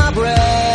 my breath.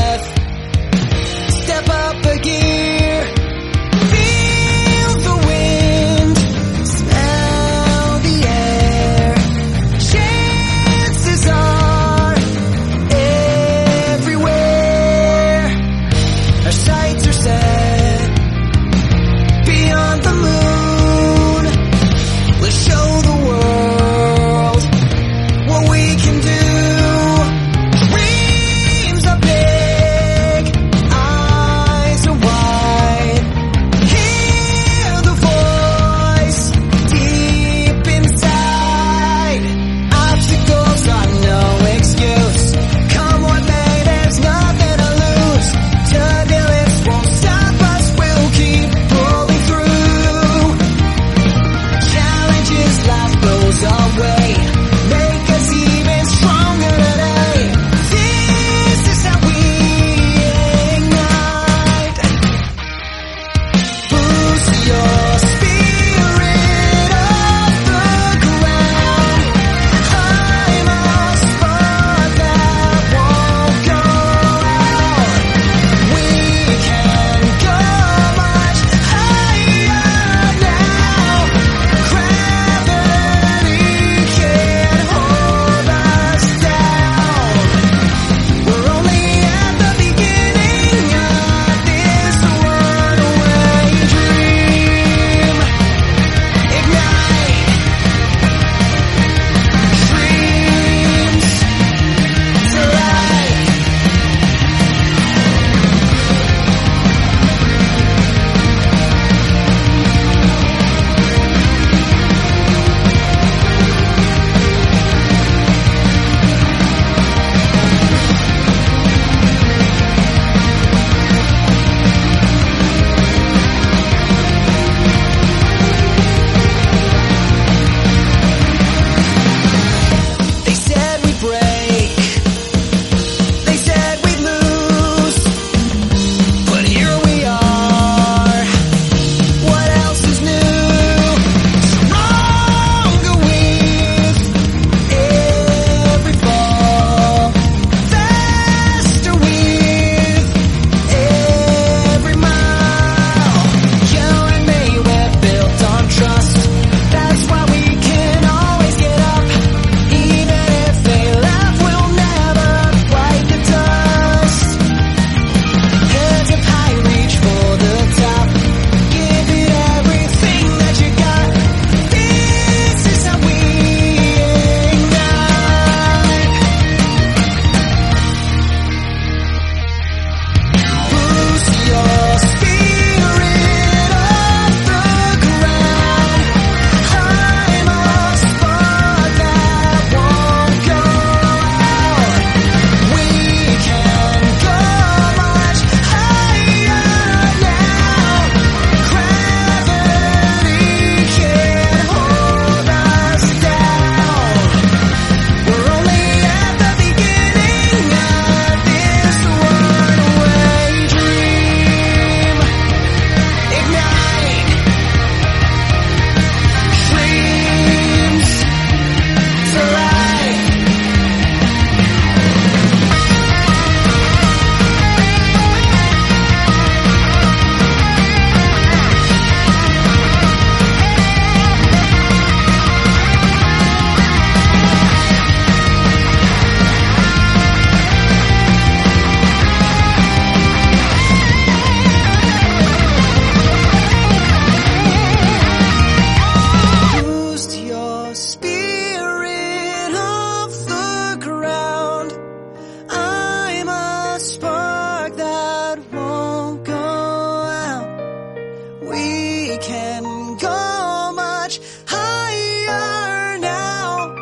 we can go much higher now.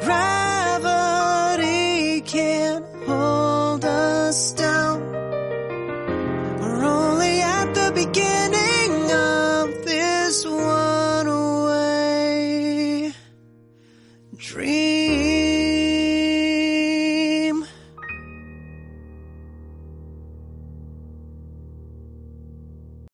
Gravity can't hold us down. We're only at the beginning of this one way dream.